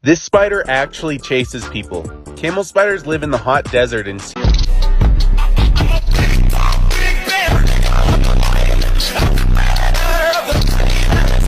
This spider actually chases people. Camel spiders live in the hot desert and